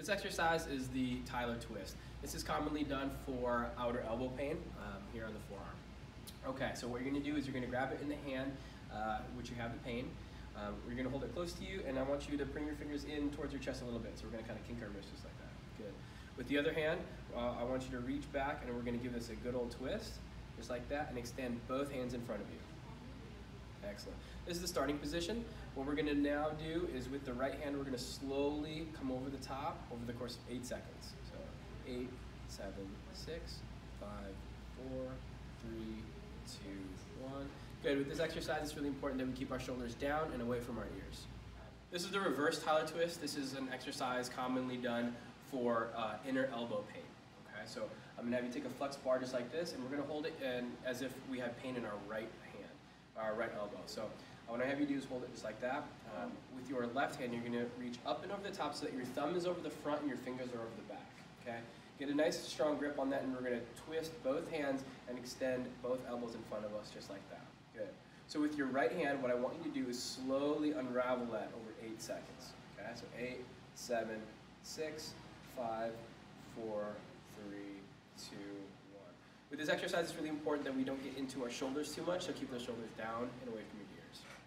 This exercise is the Tyler twist. This is commonly done for outer elbow pain um, here on the forearm. Okay, so what you're gonna do is you're gonna grab it in the hand, uh, which you have the pain. Um, you're gonna hold it close to you, and I want you to bring your fingers in towards your chest a little bit. So we're gonna kind of kink our wrist just like that. Good. With the other hand, uh, I want you to reach back, and we're gonna give this a good old twist, just like that, and extend both hands in front of you. Excellent. This is the starting position. What we're gonna now do is with the right hand, we're gonna slowly come over the top over the course of eight seconds. So eight, seven, six, five, four, three, two, one. Good, with this exercise, it's really important that we keep our shoulders down and away from our ears. This is the reverse Tyler twist. This is an exercise commonly done for uh, inner elbow pain. Okay, so I'm gonna have you take a flex bar just like this, and we're gonna hold it in as if we have pain in our right our right elbow. So what I have you do is hold it just like that. Um, with your left hand, you're gonna reach up and over the top so that your thumb is over the front and your fingers are over the back, okay? Get a nice strong grip on that and we're gonna twist both hands and extend both elbows in front of us just like that. Good. So with your right hand, what I want you to do is slowly unravel that over eight seconds, okay? So eight, seven, six, five, four, this exercise, it's really important that we don't get into our shoulders too much, so keep those shoulders down and away from your ears.